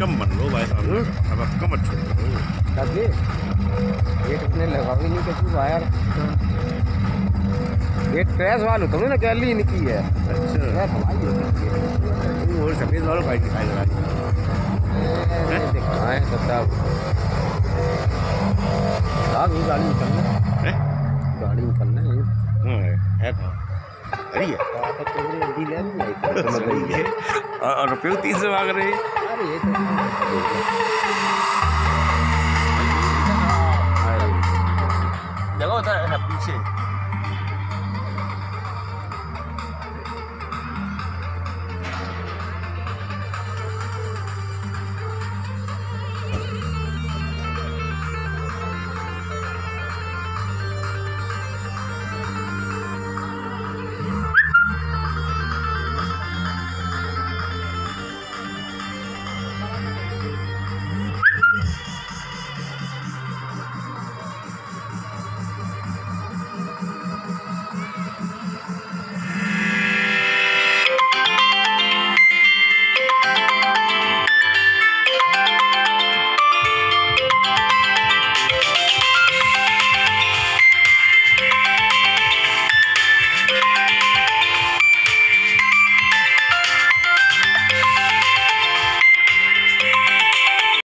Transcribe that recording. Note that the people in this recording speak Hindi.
हम्म, अब कम मत अच्छे ताकि ये कितने लगाओगे नहीं किसी वायर। ये ट्रेस वालो तुमने ना गैली नहीं की है। अच्छा। होती है। वो सफ़ेद वाला भाई दिखाई है। ये दिखाएँ तो तब। साहब ये गाड़ी निकलना हैं? गाड़ी निकलना है। हाँ, कहाँ? अरे है तो ले ली। और और रुपये तीस से मांग रहे हैं। अरे ये तो